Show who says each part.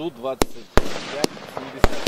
Speaker 1: Су-25-70.